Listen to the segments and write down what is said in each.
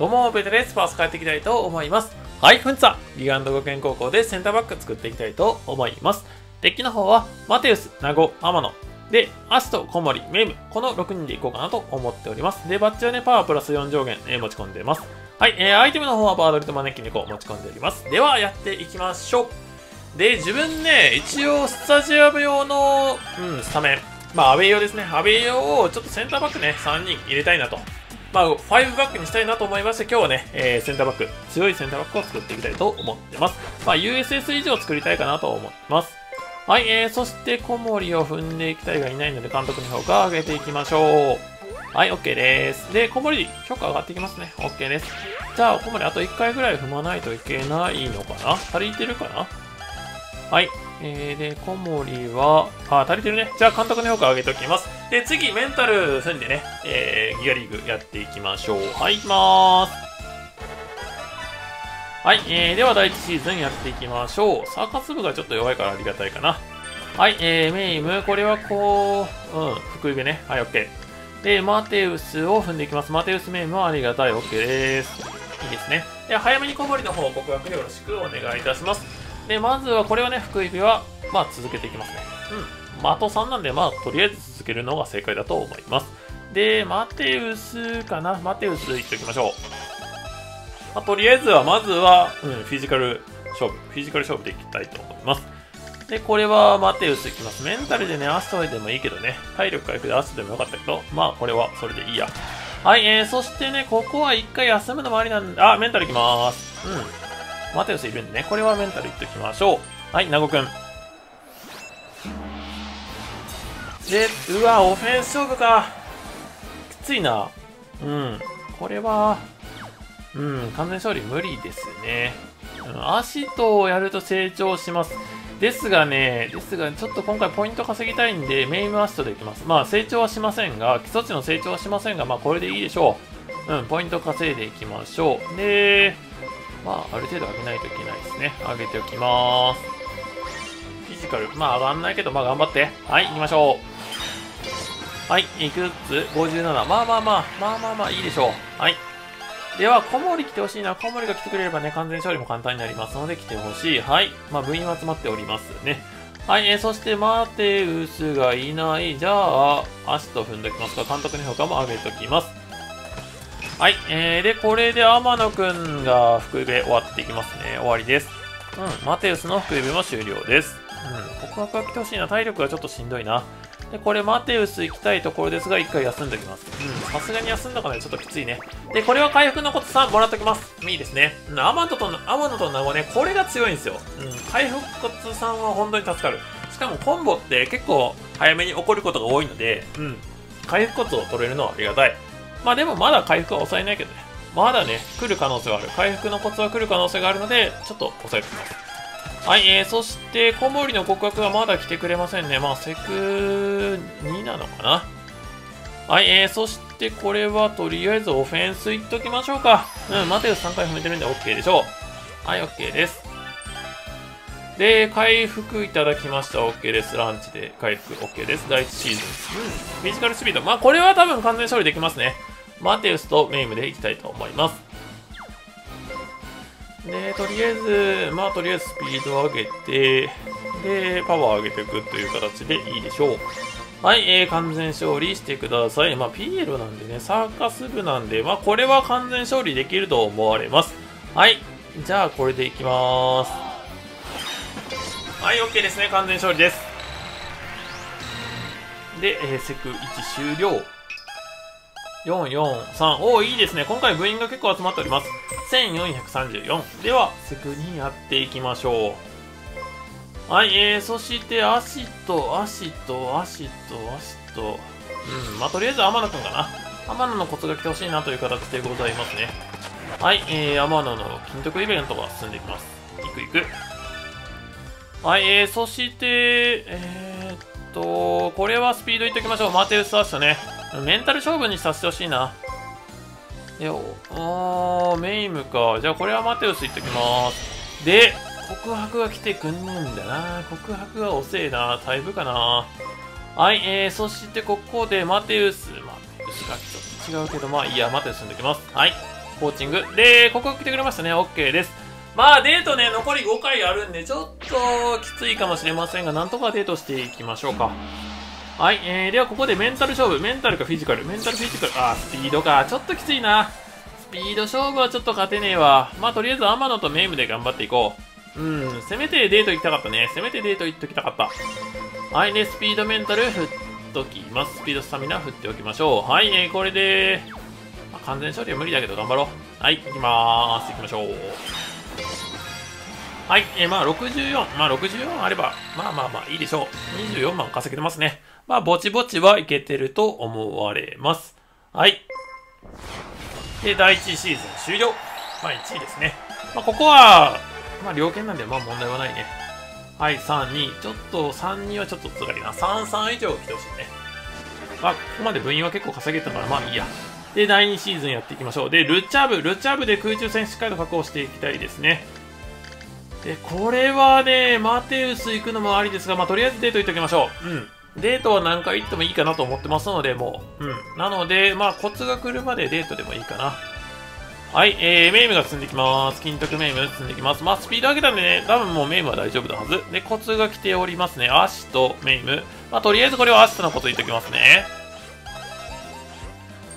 どうも、ベテです。パース変えていきたいと思います。はい、こんにちは。ギガンド学園高校でセンターバック作っていきたいと思います。デッキの方は、マテウス、ナゴ、アマノ。で、アシト、コモリ、メイム。この6人でいこうかなと思っております。で、バッチはね、パワープラス4上限、え持ち込んでます。はい、えー、アイテムの方はバードルと招き猫を持ち込んでおります。では、やっていきましょう。で、自分ね、一応、スタジアム用の、うん、スタメン。まあ、アウェイ用ですね。アウェイ用を、ちょっとセンターバックね、3人入れたいなと。まあ、5バックにしたいなと思いまして、今日はね、えー、センターバック、強いセンターバックを作っていきたいと思ってます。まあ、USS 以上作りたいかなと思ってます。はい、えー、そして、小森を踏んでいきたいがいないので、監督の評価を上げていきましょう。はい、OK です。で、小森、評価上がっていきますね。OK です。じゃあ、小森、あと1回ぐらい踏まないといけないのかな？足りてるかな？はい。えー、で、小森は、あ、足りてるね。じゃあ、監督の評価を上げておきます。で、次、メンタル踏んでね、えー、ギガリーグやっていきましょう。はい、行きまーす。はい、えー、では第1シーズンやっていきましょう。サーカス部がちょっと弱いからありがたいかな。はい、えー、メイム、これはこう、うん、福指ね。はい、OK。で、マテウスを踏んでいきます。マテウスメイムはありがたい。OK です。いいですね。で、早めに小森の方、告白よろしくお願いいたします。で、まずはこれはね、福指は、まあ続けていきますね。うん。まあ、あと3なんで、まあ、とりあえず続けるのが正解だと思います。で、マテウスかな？マテウスいっておきましょう。まあ、とりあえずは、まずは、うん、フィジカル勝負。フィジカル勝負でいきたいと思います。で、これはマテウスいきます。メンタルでね、アストでもいいけどね、体力回復でアストでもよかったけど、まあ、これはそれでいいや。はい、えー、そしてね、ここは一回休むのもありなんで、あ、メンタルいきまーす。うん。マテウスいるんでね、これはメンタルいっておきましょう。はい、ナゴくん。で、うわ、オフェンス勝負か。きついな。うん。これは、うん、完全勝利無理ですね。うん、アシトをやると成長します。ですがね、ですが、ちょっと今回ポイント稼ぎたいんで、メイムアシトでいきます。まあ、成長はしませんが、基礎値の成長はしませんが、まあ、これでいいでしょう。うん、ポイント稼いでいきましょう。で、まあ、ある程度上げないといけないですね。上げておきます。フィジカル、まあ、上がんないけど、まあ、頑張って。はい、行きましょう。はい、いくつ ?57。まあまあまあ、まあまあまあ、いいでしょう。はい。では、小森来てほしいな。小森が来てくれればね、完全勝利も簡単になりますので来てほしい。はい。まあ、部員は集まっておりますね。はい、えー、そしてマテウスがいない。じゃあ、足と踏んでおきますか。監督の評価も上げておきます。はい、えー、で、これで天野くんが福指終わっていきますね。終わりです。うん、マテウスの福指も終了です。うん、告白が来てほしいな。体力がちょっとしんどいな。で、これマテウス行きたいところですが、一回休んでおきます。うん、さすがに休んだからね、ちょっときついね。で、これは回復のコツ3もらっておきます。いいですね。うん、アマノと、アマノとナゴね、これが強いんですよ。うん、回復コツ3は本当に助かる。しかもコンボって結構早めに起こることが多いので、うん、回復コツを取れるのはありがたい。まあでもまだ回復は抑えないけどね。まだね、来る可能性はある。回復のコツは来る可能性があるので、ちょっと抑えておきます。はい、えー、そして、小森の告白はまだ来てくれませんね。まあ、セク2なのかな。はい、えー、そしてこれはとりあえずオフェンスいっときましょうか。うん、マテウス3回踏めてるんで OK でしょう。はい、OK です。で、回復いただきました。OK です。ランチで回復 OK です。第1シーズン。うん、フィジカルスピード。まあ、これは多分完全勝利できますね。マテウスとメイムでいきたいと思います。で、とりあえず、まあ、とりあえずスピードを上げて、で、パワー上げていくという形でいいでしょう。はい、えー、完全勝利してください。まあ、ピエロなんでね、サーカス部なんで、まあ、これは完全勝利できると思われます。はい、じゃあ、これでいきまーす。はい、OK ですね。完全勝利です。で、えー、セク1終了。443。おお、いいですね。今回部員が結構集まっております。1434。では、セクにやっていきましょう。はい、えー、そして、アシト、アシト、アシト、アシト。うん、まあ、とりあえず天野くんかな。天野のコツが来てほしいなという形でございますね。はい、えー、天野の金特イベントが進んでいきます。いくいく。はい、えー、そして、えー、っと、これはスピードいっときましょう。マテウスアッシュね。メンタル勝負にさせてほしいな。いや、おー、メイムか。じゃあこれはマテウスいっときます。で、告白が来てくんねえんだな。告白が遅えな。タイプかな。はい、えー、そしてここでマテウス。マテウスがちょっと違うけど、まあいいや、マテウスにできます。はい。コーチング。で、ここ来てくれましたね。OK です。まあ、デートね、残り5回あるんで、ちょっときついかもしれませんが、なんとかデートしていきましょうか。はい、えー、ではここでメンタル勝負。メンタルかフィジカル。メンタルフィジカル。あー、スピードか。ちょっときついな。スピード勝負はちょっと勝てねえわ。まあ、とりあえず天野とメイムで頑張っていこう。うん、せめてデート行きたかったね。せめてデート行っときたかった。はい、で、スピードメンタル振っときます。スピードスタミナ振っておきましょう。はい、えー、これで、まあ、完全勝利は無理だけど頑張ろう。はい、行きまーす。行きましょう。はい、えー、まあ64、まあ64あれば、まあまあまあいいでしょう。24万稼げてますね。まあぼちぼちはいけてると思われます。はい。で、第1シーズン終了。まあ1位ですね。まあここは、まあ両権なんでまあ問題はないね。はい、3、2。ちょっと、3、2はちょっと辛いな。3、3以上来てほしいね。まあ、ここまで部員は結構稼げたから、まあいいや。で、第2シーズンやっていきましょう。で、ルチャブ。ルチャブで空中戦しっかりと確保していきたいですね。で、これはね、マテウス行くのもありですが、まあ、とりあえずデート行っておきましょう。うん。デートは何回行ってもいいかなと思ってますので、もう。うん。なので、まあ、コツが来るまでデートでもいいかな。はい、えー、メイムが積んできます。金徳メイム積んできます。まあ、スピード上げたんでね、多分もうメイムは大丈夫なはず。で、コツが来ておりますね。アシとメイム。まあ、とりあえずこれはアシトのこと言っておきますね。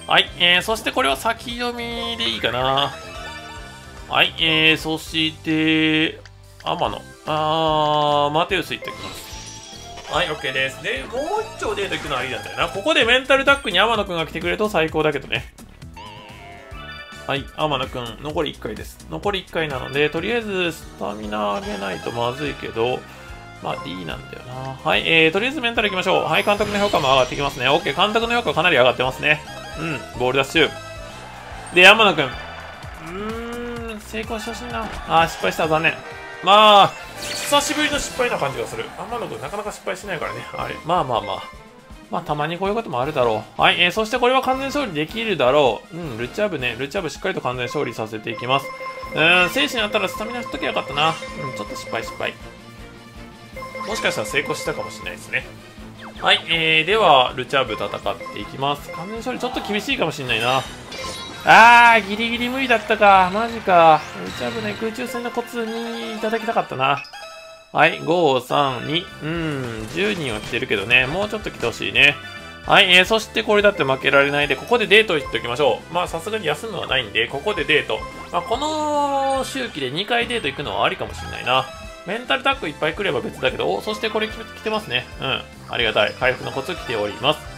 はい、えー、そしてこれは先読みでいいかな。はい、えー、そして、天野。あー、マテウス行っておきます。はい、OK です。で、もう一丁デート行くのはいいなんだよな。ここでメンタルタックに天野くんが来てくれると最高だけどね。はい、天野くん、残り1回です。残り1回なので、とりあえずスタミナ上げないとまずいけど、まあ D なんだよな。はい、えー、とりあえずメンタル行きましょう。はい、監督の評価も上がってきますね。OK、監督の評価かなり上がってますね。うん、ボールダッシュ。で、天野くん。うーん、成功してほしいな。あー、失敗した残念。まあ、久しぶりの失敗な感じがする。天野くんなかなか失敗しないからね。あれ、まあまあまあ。まあ、たまにこういうこともあるだろう。はい、えー、そしてこれは完全勝利できるだろう。うん、ルチャーブね、ルチャーブしっかりと完全勝利させていきます。うん、精神あったらスタミナ振っときゃよかったな。うん、ちょっと失敗失敗。もしかしたら成功したかもしれないですね。はい、えー、では、ルチャーブ戦っていきます。完全勝利ちょっと厳しいかもしれないな。あー、ギリギリ無理だったか。マジか。ルチャーブね、空中戦のコツにいただきたかったな。はい、5、3、2。うん、10人は来てるけどね、もうちょっと来てほしいね。はい、えー、そしてこれだって負けられないで、ここでデート行っておきましょう。まあ、さすがに休むのはないんで、ここでデート。まあ、この周期で2回デート行くのはありかもしれないな。メンタルタックいっぱい来れば別だけど、お、そしてこれ来てますね。うん。ありがたい。回復のコツ来ております。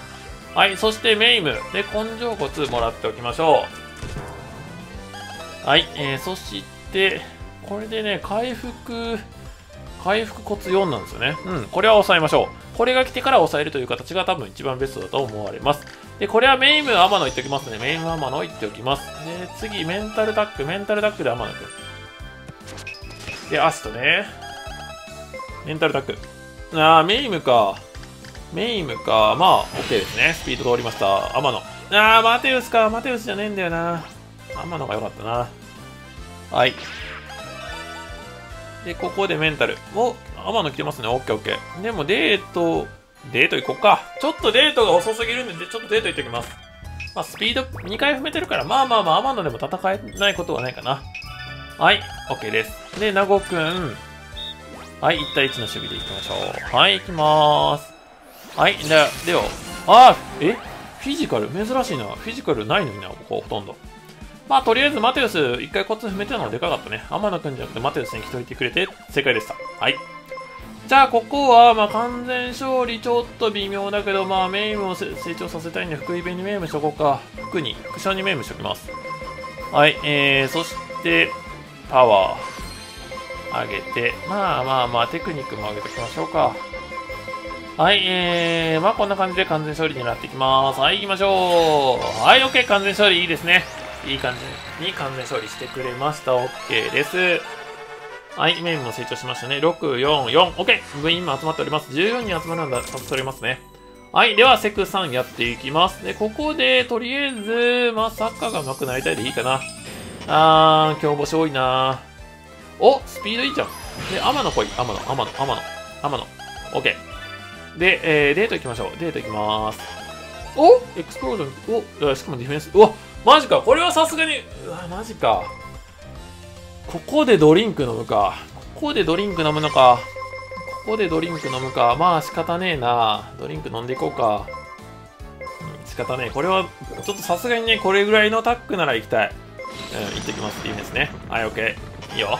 はい、そしてメイム。で、根性コツもらっておきましょう。はい、えー、そして、これでね、回復、回復コツ4なんですよね。うん、これは抑えましょう。これが来てから抑えるという形が多分一番ベストだと思われます。で、これはメイム天野言っておきますね。メイム天野言っておきます。で、次、メンタルタック、メンタルタックで天野くん。で、アシトね。メンタルタック。あー、メイムか。メイムか。まあ、OK ですね。スピード通りました。天野。あー、マテウスか。マテウスじゃねえんだよな。天野が良かったな。はい。で、ここでメンタル。お、天野来てますね。オッケーオッケー。でもデート、デート行こうか。ちょっとデートが遅すぎるんで、ちょっとデート行ってきます。まあ、スピード2回踏めてるから、まあまあまあ、天野でも戦えないことはないかな。はい、オッケーです。で、ナゴくん。はい、1対1の守備で行きましょう。はい、行きまーす。はい、で、では、あー、え？フィジカル？珍しいな。フィジカルないのにな、ここほとんど。まあ、とりあえずマテウス、一回コツ踏めてたのはでかかったね。天野くんじゃなくてマテウスに来といてくれて、正解でした。はい。じゃあ、ここは、まあ、完全勝利ちょっと微妙だけど、まあ、メイムを成長させたいんで、福井弁にメイムしとこうか。福に、副賞にメイムしときます。はい、えー、そして、パワー、上げて、まあまあまあ、テクニックも上げておきましょうか。はい、えー、まあこんな感じで完全勝利になっていきます。はい、行きましょう。はい、OK、完全勝利いいですね。いい感じに完全勝利してくれました。OK です。はい、メインも成長しましたね。6、4、4、OK! 部員も集まっております。14人集まるんだ、それますね。はい、では、セクさんやっていきます。で、ここで、とりあえず、まあ、サッカーが上手くなりたいでいいかな。あー、今日星多いなお、スピードいいじゃん。で、天野来い。天野、天野、天野、天野。OK。で、えー、デート行きましょう。デート行きまーす。お？エクスプロージョン。おしかもディフェンス。うわマジか。これはさすがに。うわマジか。ここでドリンク飲むか。ここでドリンク飲むのか。ここでドリンク飲むか。まあ仕方ねえな。ドリンク飲んでいこうか。うん仕方ねえ。これはちょっとさすがにねこれぐらいのタックなら行きたい。うん行ってきます。っていいですね。はい OK いいよ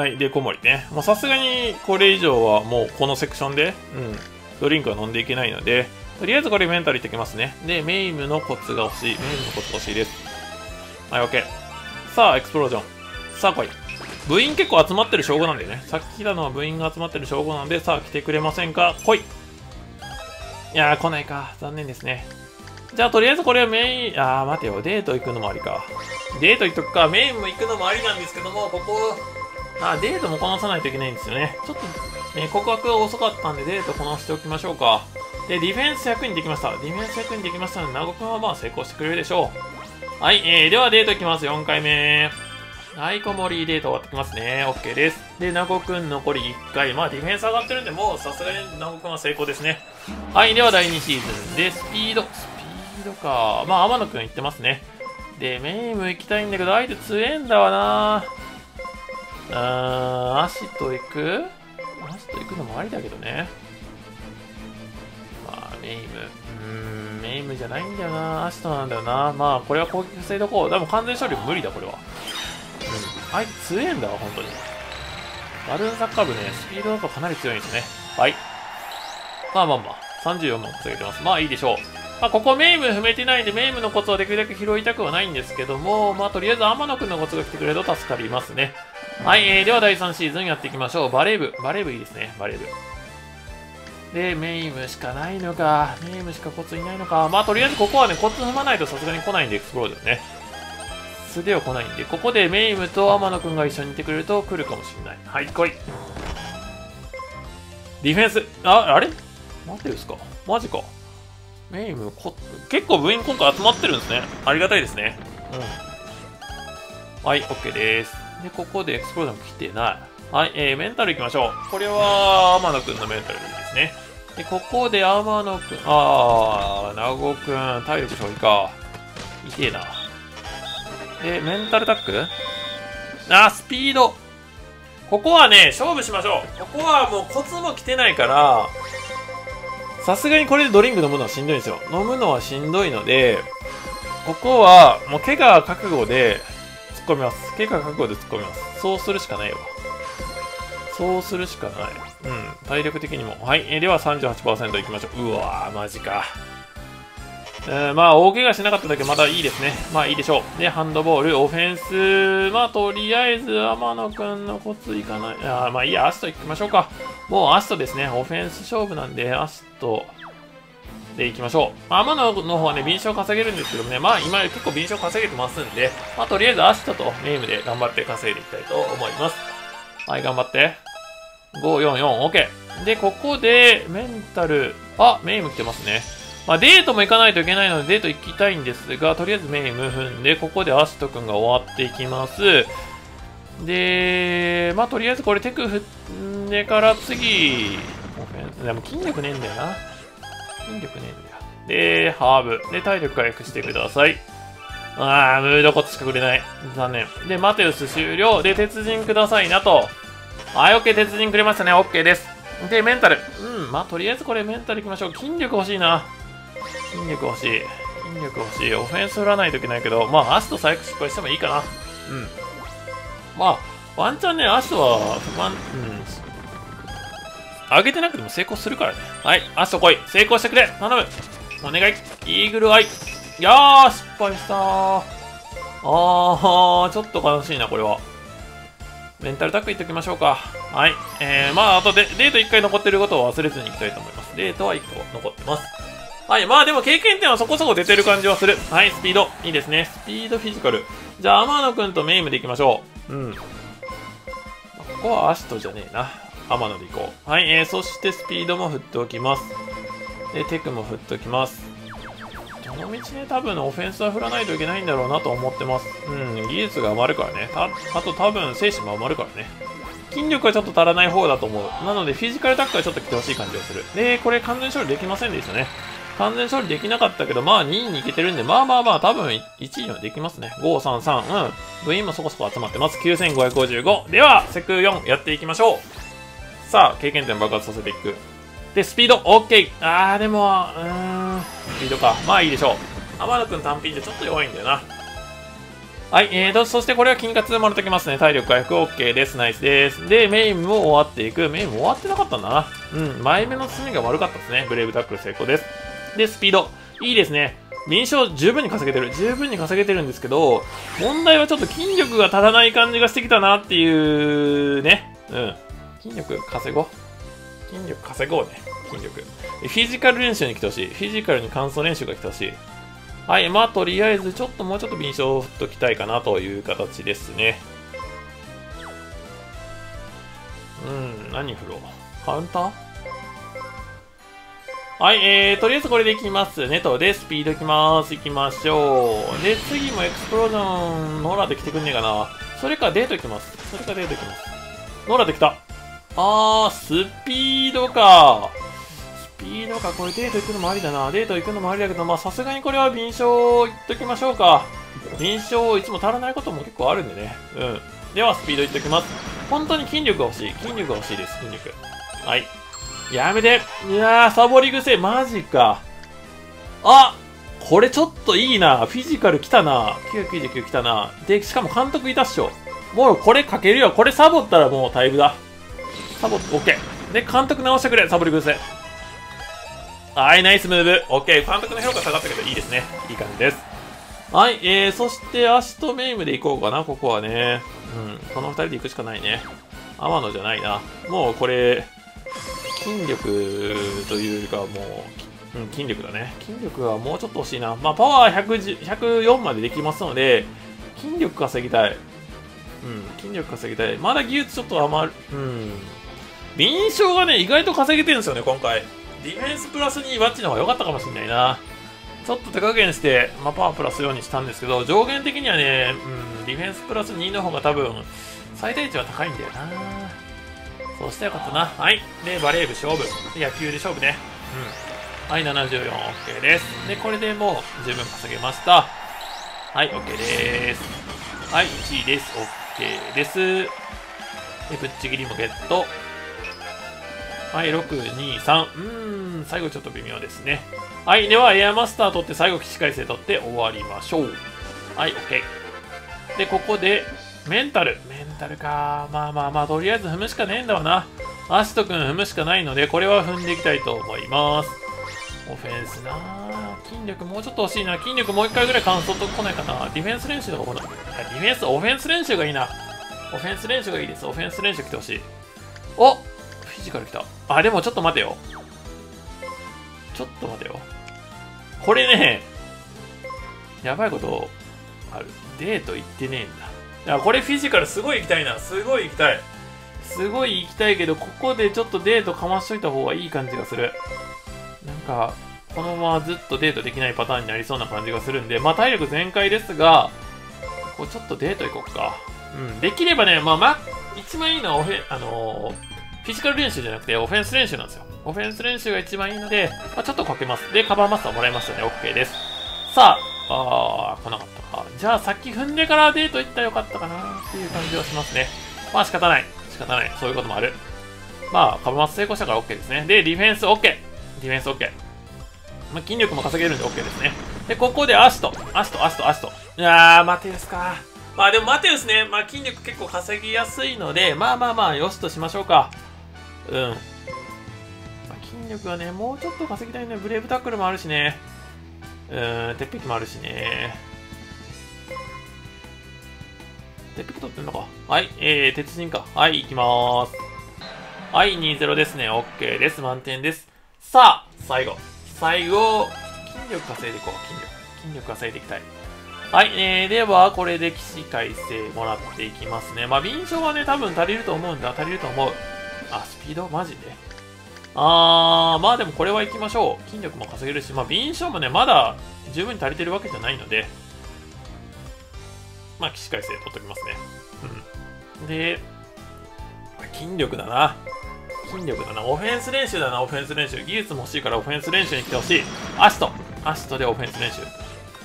はいで小森ねもうさすがにこれ以上はもうこのセクションでうんドリンクは飲んでいけないのでとりあえずこれメンタルいってきますね。で、メイムのコツが欲しい。メイムのコツ欲しいです。はい、OK。さあ、エクスプロージョン。さあ、来い。部員結構集まってる称号なんだよね。さっき来たのは部員が集まってる称号なんで、さあ、来てくれませんか？来い。いやー、来ないか。残念ですね。じゃあ、とりあえずこれはメイン、あー、待てよ。デート行くのもありか。デート行っとくか。メインも行くのもありなんですけども、ここ、あ、デートもこなさないといけないんですよね。ちょっと、ね、告白が遅かったんで、デートこなしておきましょうか。で、ディフェンス100にできました。ディフェンス100にできましたので、ナゴ君はまあ成功してくれるでしょう。はい、えー、ではデートいきます。4回目。はい、小森デート終わってきますね。OK です。で、ナゴ君残り1回。まあ、ディフェンス上がってるんで、もうさすがにナゴ君は成功ですね。はい、では第2シーズンで、スピード。スピードか。まあ、天野君行ってますね。で、メイム行きたいんだけど、相手強えんだわなうーん、アシト行く？アシト行くのもありだけどね。まあメイム。うーん、メイムじゃないんだよな。アシトなんだよな。まあ、これは攻撃防いどこう。でも完全処理無理だ、これは。うん。あいつ強えんだわ、本当に。バルーンサッカー部ね、スピードだとかなり強いんですね。はい。まあまあまあ、34問稼げてます。まあいいでしょう。まあ、ここメイム踏めてないんで、メイムのコツをできるだけ拾いたくはないんですけども、まあ、とりあえず天野くんのコツが来てくれると助かりますね。はい、えー、では第3シーズンやっていきましょう。バレー部。バレー部いいですね。バレー部。で、メイムしかないのか。メイムしかコツいないのか。まあ、とりあえずここはね、コツ踏まないとさすがに来ないんで、エクスプロードね。素では来ないんで、ここでメイムと天野くんが一緒にいてくれると来るかもしれない。はい、来い。ディフェンス。あ、あれ？待ってですかマジか。メイムこ、結構部員今回集まってるんですね。ありがたいですね。うん。はい、OK です。で、ここでエクスプロードも来てない。はい、えー、メンタルいきましょう。これは、天野くんのメンタルですね。で、ここで天野くん、あー、名護くん、体力消費か。痛えな。で、メンタルタック？あー、スピード。ここはね、勝負しましょう。ここはもうコツも来てないから、さすがにこれでドリンク飲むのはしんどいんですよ。飲むのはしんどいので、ここはもう怪我覚悟で突っ込みます。怪我覚悟で突っ込みます。そうするしかないわ。そうするしかない。うん。体力的にも。はい。え、では38%いきましょう。うわー、マジか。えー、まあ、大怪我しなかっただけまだいいですね。まあ、いいでしょう。で、ハンドボール、オフェンス。まあ、とりあえず、天野くんのコツいかない。あまあ、いいや、アシト行きましょうか。もう、アシトですね。オフェンス勝負なんで、アシトで行きましょう。天野の方はね、敏捷稼げるんですけどね、まあ、今結構敏捷稼げてますんで、まあ、とりあえずアシトとゲームで頑張って稼いでいきたいと思います。はい、頑張って。544、OK。で、ここで、メンタル、あ、メイム来てますね。まあ、デートも行かないといけないので、デート行きたいんですが、とりあえずメイム踏んで、ここでアシト君が終わっていきます。で、まあ、とりあえずこれテク振んでから次、でも筋力ねえんだよな。筋力ねえんだよ。で、ハーブ。で、体力回復してください。あー、ムードコツしかくれない。残念。で、マテウス終了。で、鉄人くださいなと。はい、OK、鉄人くれましたね。OK です。で、メンタル。うん、まあ、とりあえずこれメンタルいきましょう。筋力欲しいな。筋力欲しい。筋力欲しい。オフェンス振らないといけないけど、まあ、アスト最悪失敗してもいいかな。うん。まあ、ワンチャンね、アストは不満、うん。上げてなくても成功するからね。はい、アスト来い。成功してくれ。頼む。お願い。イーグルアイ。いやー、失敗したー。あー、ちょっと悲しいな、これは。メンタルタックいっときましょうか。はい。えー、まあ、あとで、デート1回残ってることを忘れずにいきたいと思います。デートは1個残ってます。はい。まあでも経験点はそこそこ出てる感じはする。はい、スピード。いいですね。スピードフィジカル。じゃあ、天野くんとメイムでいきましょう。うん。ここはアシトじゃねえな。天野でいこう。はい。えー、そしてスピードも振っておきます。で、テクも振っておきます。この道ね、多分オフェンスは振らないといけないんだろうなと思ってます。うん、技術が余るからね。あと多分精神も余るからね。筋力はちょっと足らない方だと思う。なので、フィジカルタックはちょっと来てほしい感じがする。で、これ完全勝利できませんでしたね。完全勝利できなかったけど、まあ2位に行けてるんで、まあまあまあ多分1位にはできますね。5、3、3、うん。部員もそこそこ集まってます。9555。では、セク4やっていきましょう。さあ、経験点爆発させていく。で、スピード、OK。あー、でも、うーん、スピードか。まあいいでしょう。天野くん単品じゃちょっと弱いんだよな。はい、えーと、そしてこれは金活もらってきますね。体力回復 OK です。ナイスです。で、メインも終わっていく。メインも終わってなかったんだな。うん、前目の進みが悪かったですね。ブレイブタックル成功です。で、スピード。いいですね。臨床十分に稼げてる。十分に稼げてるんですけど、問題はちょっと筋力が足らない感じがしてきたなっていうね。うん。筋力稼ごう。筋力稼ごうね。筋力。フィジカル練習に来てほしい。フィジカルに乾燥練習が来てほしい。はい、まあとりあえずちょっともうちょっと臨床を振っときたいかなという形ですね。うん、何振ろう。カウンター？はい、えー、とりあえずこれでいきますねと。で、スピードいきます。いきましょう。で、次もエクスプロージョン、ノーラで来てくんねえかな。それかデートいきます。それかデートいきます。ノーラで来た。あー、スピードか。スピードか、これデート行くのもありだな。デート行くのもありだけど、まあさすがにこれは敏捷いっときましょうか。敏捷いつも足らないことも結構あるんでね。うん。では、スピードいっときます。本当に筋力が欲しい。筋力が欲しいです、筋力。はい。やめていやー、サボり癖、マジか。あこれちょっといいな。フィジカル来たな。999来たな。で、しかも監督いたっしょ。もうこれかけるよ。これサボったらもうタイプだ。サボ、オッケー。で、監督直してくれ、サボり癖。はい、ナイスムーブ。オッケー。監督の評価下がったけどいいですね。いい感じです。はい、えー、そして足とメイムで行こうかな、ここはね。うん、この二人で行くしかないね。天野じゃないな。もうこれ、筋力というよりかはもう、うん、筋力だね。筋力はもうちょっと欲しいな。まあ、パワー110 104までできますので、筋力稼ぎたい。うん、筋力稼ぎたい。まだ技術ちょっと余る。うん。臨床がね、意外と稼げてるんですよね、今回。ディフェンスプラス2バッチの方が良かったかもしれないな。ちょっと手加減して、まあ、パワープラス4にしたんですけど、上限的にはね、うん、ディフェンスプラス2の方が多分、最大値は高いんだよな。そうしたらよかったな。はい。で、バレー部勝負。野球で勝負ね。うん。はい、74、OK です。で、これでもう十分稼げました。はい、OK です。はい、1位です。OK です。で、ぶっちぎりもゲット。はい、6、2、3。うーん、最後ちょっと微妙ですね。はい、ではエアマスター取って最後起死回生取って終わりましょう。はい、OK。で、ここで、メンタル。メンタルか。まあまあまあ、とりあえず踏むしかねえんだわな。アシト君踏むしかないので、これは踏んでいきたいと思います。オフェンスな筋力もうちょっと欲しいな。筋力もう一回ぐらい乾燥と来ないかな。ディフェンス練習とか来ない。ディフェンス、オフェンス練習がいいな。オフェンス練習がいいです。オフェンス練習来てほしい。おフィジカル来た。あ、でもちょっと待てよ。ちょっと待てよ。これね、やばいことある。デート行ってねえんだ。いや、これフィジカルすごい行きたいな。すごい行きたい。すごい行きたいけど、ここでちょっとデートかましといた方がいい感じがする。なんか、このままずっとデートできないパターンになりそうな感じがするんで、まあ体力全開ですが、こうちょっとデート行こうか。うん、できればね、まあ、ま、一番いいのはオフェ、あのーィジカル練習じゃなくてオフェンス練習なんですよ。オフェンス練習が一番いいので、まあ、ちょっとかけます。で、カバーマスターもらいましたね。OK です。さあ、あー、来なかったか。じゃあ、さっき踏んでからデート行ったらよかったかなっていう感じはしますね。まあ、仕方ない。仕方ない。そういうこともある。まあ、カバーマス成功したから OK ですね。で、ディフェンス OK。ディフェンス OK。まあ、筋力も稼げるんで OK ですね。で、ここでアシト。アシト、アシト、アシト。いやー、マテウスか。まあでもマテウスね、まあ筋力結構稼ぎやすいので、まあまあまあ、よしとしましょうか。うん。まあ、筋力はね、もうちょっと稼ぎたいね。ブレイブタックルもあるしね。うん、鉄壁もあるしね。鉄壁取ってんのか。はい、えー、鉄人か。はい、行きまーす。はい、2-0ですね。OK です。満点です。さあ、最後。最後、筋力稼いでいこう。筋力。筋力稼いでいきたい。はい、えー、では、これで騎士改正もらっていきますね。まあ、敏捷はね、多分足りると思うんだ。足りると思う。あ、スピード？マジ？であー、まあでもこれは行きましょう。筋力も稼げるし、まあ、敏捷もね、まだ十分に足りてるわけじゃないので、まあ、起死回生取っときますね。うん。で、筋力だな。筋力だな。オフェンス練習だな、オフェンス練習。技術も欲しいからオフェンス練習に来てほしい。アシト。アシトでオフェンス練習。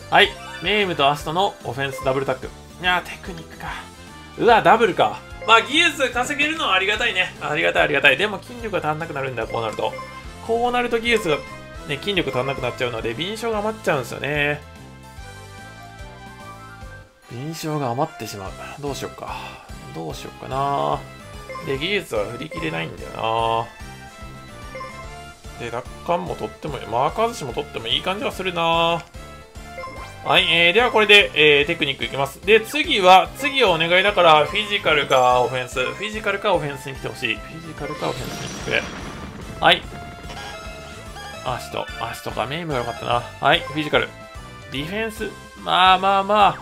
はい。メイムとアシトのオフェンスダブルタック。いやーテクニックか。うわ、ダブルか。まあ、技術稼げるのはありがたいね。ありがたい、ありがたい。でも筋力が足んなくなるんだ、こうなると。こうなると技術が、ね、筋力足んなくなっちゃうので、敏捷が余っちゃうんですよね。敏捷が余ってしまう。どうしよっか。どうしよっかな。で、技術は振り切れないんだよな。で、奪還も取っても、マーカー寿司も取ってもいい感じはするな。はい、えー、ではこれで、えー、テクニックいきます。で、次は、次をお願いだから、フィジカルかオフェンス。フィジカルかオフェンスに来てほしい。フィジカルかオフェンスに来てくれ。はい。アシト、アシトか、メイムが良かったな。はい、フィジカル。ディフェンス。まあまあま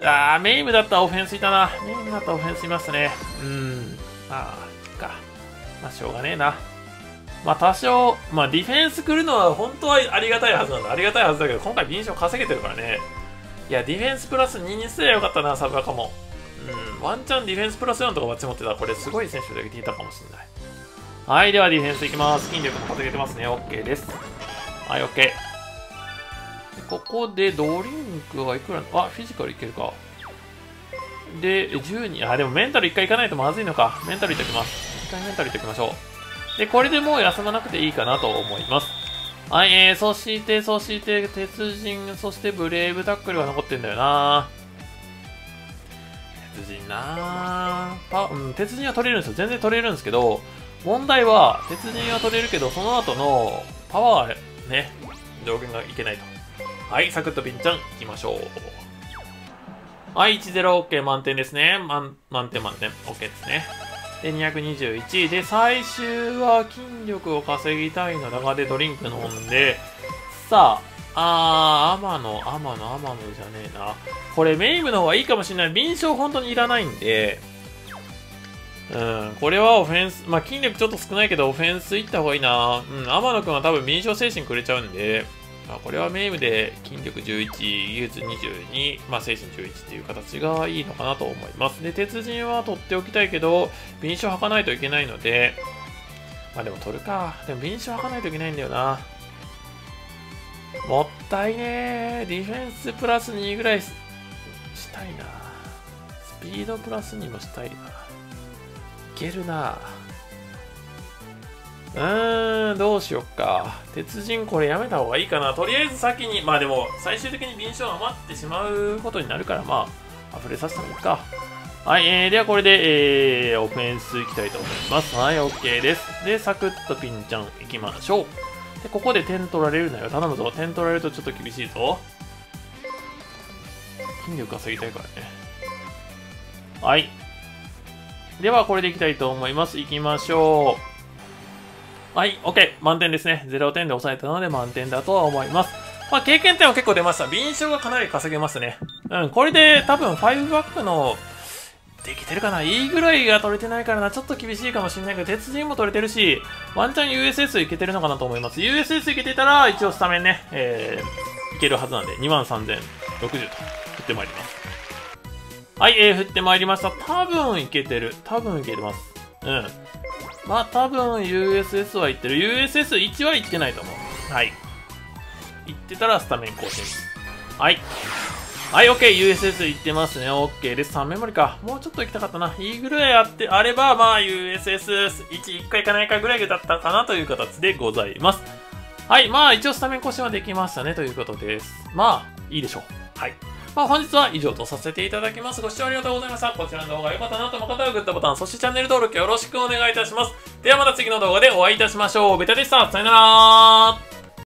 あ。あー、メイムだったらオフェンスいたな。メイムだったらオフェンスいますね。うん。まあ、いいか。まあ、しょうがねえな。まあ多少、まあディフェンス来るのは本当はありがたいはずなんだ。ありがたいはずだけど、今回敏捷稼げてるからね。いや、ディフェンスプラス2にすればよかったな、サブアカも。うん、ワンチャンディフェンスプラス4とかバッチ持ってたら、これすごい選手できていたかもしれない。はい、ではディフェンスいきます。筋力も稼げてますね。OK です。はい、OK。ここでドリンクはいくらあ、フィジカルいけるか。で、12、あ、でもメンタル1回いかないとまずいのか。メンタルいっときます。1回メンタルいっときましょう。で、これでもう休まなくていいかなと思います。はい、えー、そして、そして、鉄人、そしてブレイブタックルが残ってんだよな鉄人なパ、うん、鉄人は取れるんですよ。全然取れるんですけど、問題は、鉄人は取れるけど、その後のパワーね、上限がいけないと。はい、サクッとピンちゃん、行きましょう。はい、10OK 満点ですね。満満点満点。OK ですね。で、221位で、最終は筋力を稼ぎたいのだがでドリンク飲んで、さあ、あー、天野、天野、天野じゃねえな。これメイムの方がいいかもしれない。臨床本当にいらないんで、うん、これはオフェンス、まあ筋力ちょっと少ないけどオフェンスいった方がいいな。うん、天野くんは多分臨床精神くれちゃうんで、まあ、これはメイムで筋力11、技術22、まあ、精神11っていう形がいいのかなと思います。で、鉄人は取っておきたいけど、敏捷を履かないといけないので、まあでも取るか。でも敏捷を履かないといけないんだよな。もったいねディフェンスプラス2ぐらいしたいな。スピードプラス2もしたいな。いけるな。うーん、どうしよっか。鉄人これやめた方がいいかな。とりあえず先に、まあでも、最終的に敏捷余ってしまうことになるから、まあ、溢れさせたらいいか。はい、えー、ではこれで、えー、オフェンスいきたいと思います。はい、OK です。で、サクッとピンちゃん行きましょう。で、ここで点取られるなよ。頼むぞ。点取られるとちょっと厳しいぞ。筋力稼ぎたいからね。はい。では、これでいきたいと思います。行きましょう。はい、OK。満点ですね。0点で抑えたので満点だとは思います。まあ、経験点は結構出ました。敏捷がかなり稼げますね。うん、これで多分5バックの、できてるかな？いいぐらいが取れてないからな。ちょっと厳しいかもしれないけど、鉄人も取れてるし、ワンチャン USS いけてるのかなと思います。USS いけてたら、一応スタメンね、えー、いけるはずなんで、23,060と振ってまいります。はい、えー、振ってまいりました。多分いけてる。多分いけてます。うん。まあ多分 USS は行ってる。USS1 は行ってないと思う。はい。行ってたらスタメン更新。はい。はい、OK。USS 行ってますね。OK です。3メモリか。もうちょっと行きたかったな。いいぐらいあって、あれば、まあ USS1、1回かないかぐらいだったかなという形でございます。はい。まあ一応スタメン更新はできましたねということです。まあ、いいでしょう。はい。まあ、本日は以上とさせていただきます。ご視聴ありがとうございました。こちらの動画が良かったなと思う方はグッドボタン、そしてチャンネル登録よろしくお願いいたします。ではまた次の動画でお会いいたしましょう。ベタでした。さよなら